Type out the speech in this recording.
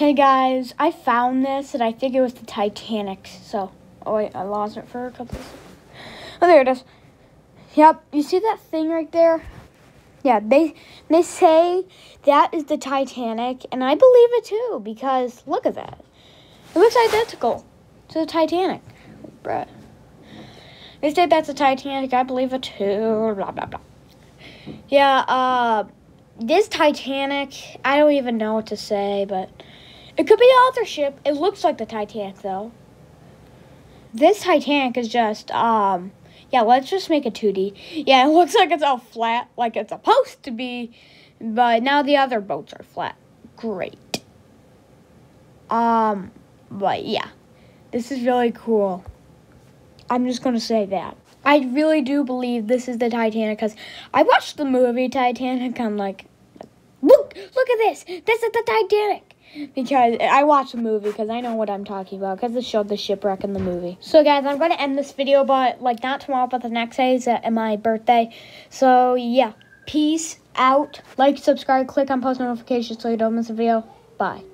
Hey guys, I found this and I think it was the Titanic. So, oh wait, I lost it for a couple of seconds. Oh, there it is. Yep, you see that thing right there? Yeah, they they say that is the Titanic, and I believe it too because look at that. It looks identical to the Titanic. Bruh. They say that's the Titanic. I believe it too. Blah blah blah. Yeah. Uh, this Titanic. I don't even know what to say, but it could be other ship. It looks like the Titanic though. This Titanic is just um. Yeah, let's just make it 2D. Yeah, it looks like it's all flat, like it's supposed to be, but now the other boats are flat. Great. Um, but yeah, this is really cool. I'm just going to say that. I really do believe this is the Titanic because I watched the movie Titanic. I'm like, look, at this. This is the Titanic. Because I watched the movie because I know what I'm talking about because it showed the shipwreck in the movie. So guys, I'm going to end this video, but like not tomorrow, but the next day is uh, my birthday. So yeah, peace out. Like, subscribe, click on post notifications so you don't miss a video. Bye.